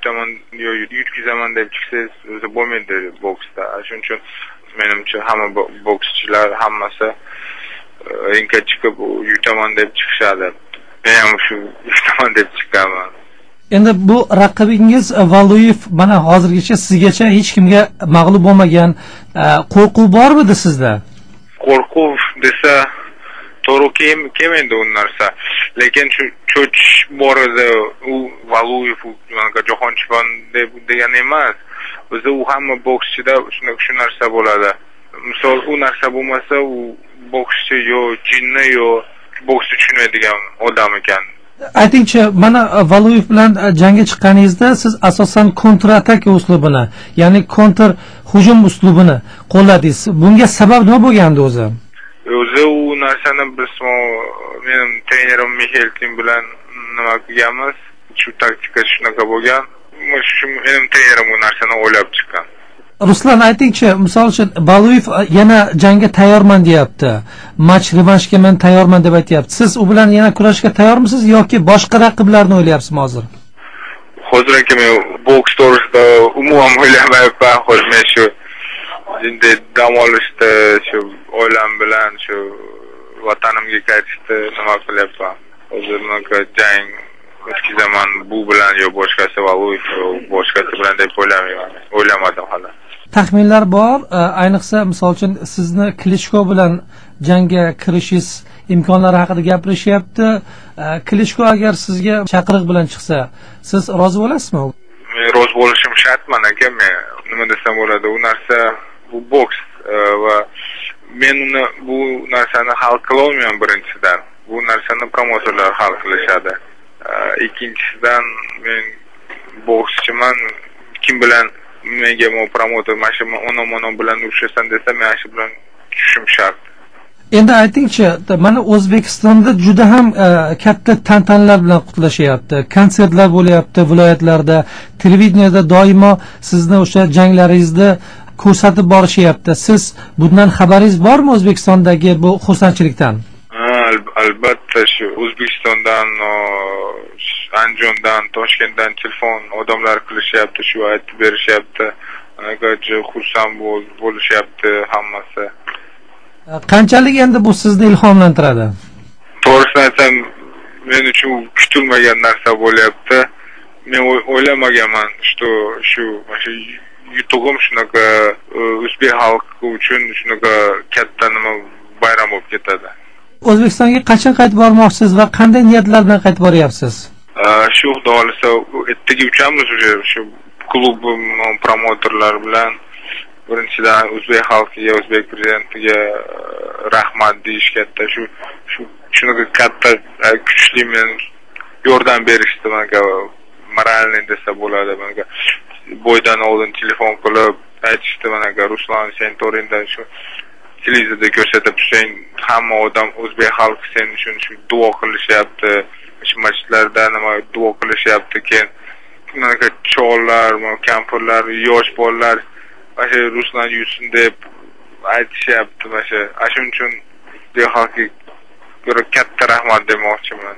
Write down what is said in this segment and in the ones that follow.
utaman yo yutkazaman deb chiqsangiz o'zi bo'lmaydi boksda. Shuning uchun menimcha hamma bokschilar hammasi ringga chiqib yutaman deb chiqishadi. Men ham shu yutaman deb chiqqanman endi bu raqibingiz valuyev mana hozirgacha sizgacha hech kimga mag'lub bo'lmagan. Qo'rquv bormidi sizda? Qo'rquv desa to'g'ri kelmaydi u narsa. Lekin cho'chish bor edi u valuyev jahonchimon deb degani emas o'zi u hamma bokschida shu narsa bo'ladi misol u narsa bo'lmasa u bokschi yo jinni yo boksni tushunmaydigan odam ekan aytingchi mana valuyev bilan jangga chiqqaningizda siz asosan kontra ataka uslubini ya'ni kontr hujum uslubini qo'lladingiz bunga sabab nima bo'lgandi o'zi o'zi u narsani biz menim trenerim mixail tim bilan nima qilganmiz? Shu taktika shunaqa bo'lgan. Shu menim trenerim u narsani o'ylab chiqqan. Ruslan aytingchi misol uchun baluyev yana jangga tayyorman deyapti. Match revanshga men tayyorman deb aytyapti. Siz u bilan yana kurashishga tayyormisiz yoki boshqa raqiblarni o'ylayapsizmi hozir? Hozir aka men boks to'g'risida umuman o'ylamayapman. Hozir men shu endi dam olishda shu oilam bilan shu vatanimga qaytishda nima qilyapman bunaqa jang o'tkazaman bu bilan yo boshqasi yo boshqasi bilan deb o'ylamayman o'ylamadim hali taxminlar bor ayniqsa misol uchun sizni klichko bilan jangga kirishingiz imkonlari haqida gapirishyapti. Klichko agar sizga chaqiriq bilan chiqsa siz rozi bo'lasizmi? Men rozi bo'lishim shartman aka men nima desam bo'ladi u narsa bu boks va men uni bu narsani hal qilolmayman birinchidan. Bu narsani promotorlar hal qilishadi. Ikkinchisidan men bokschiman. Kim bilan menga promouter mana shu ono mono bilan urushasan desa men shu bilan tushishim shart. Endi aytingchi mana o'zbekistonda juda ham e, katta tantanalar bilan qutlashyapti konsertlar bo'lyapti viloyatlarda televideniyada doimo sizni o'sha janglaringizni ko'rsatib borishyapti. Siz bundan xabaringiz bormi o'zbekistondagi bu xursandchilikdan? Albatta shu o'zbekistondan andijondan toshkentdan telefon odamlar qilishyapti shu aytib berishyapti. Xursand bo'lishyapti hammasi. Qanchalik endi bu sizni ilhomlantiradi? To'g'risini aytsam men uchun kutilmagan narsa bo'lyapti. Men o'ylamaganman что shu yutug'im shunaqa o'zbek xalqi uchun shunaqa katta nima bayram bo'lib ketadi. O'zbekistonga qachon qaytib bormoqchisiz va qanday niyatlar bilan qaytib boryapsiz? Shu xudo xohlasa ertaga uchamiz уже shu klub promouterlar bilan. Birinchidan o'zbek xalqiga o'zbek prezidentiga rahmat deyish katta. Shu shu shunaqa katta kuchli men yordam berishdi manga morальный desa bo'ladi manga boydan oldin telefon qilib aytishdi mana ruslan sen to'ringdan shu televizorda ko'rsatib sen hamma odam o'zbek xalqi sen uchun shu duo qilishyapti. Shu masjidlarda nima duo qilishyapti keyin bunaqa chollar kampirlar yosh bolalar mana shu ruslan yursin deb aytishyapti mana shu. Ana shuning uchun o'zbek xalqiga katta rahmat demoqchiman.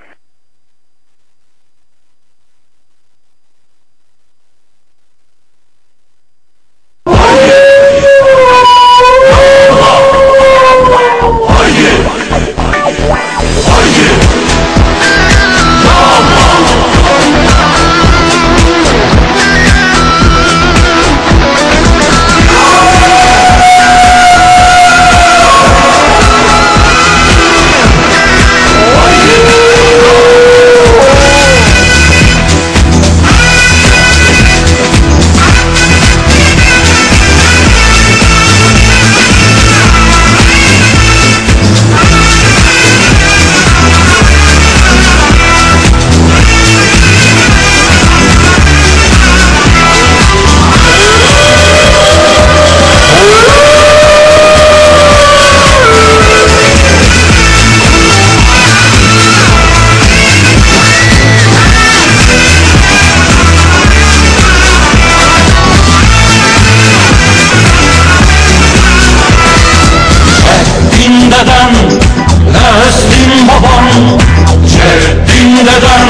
Nagam,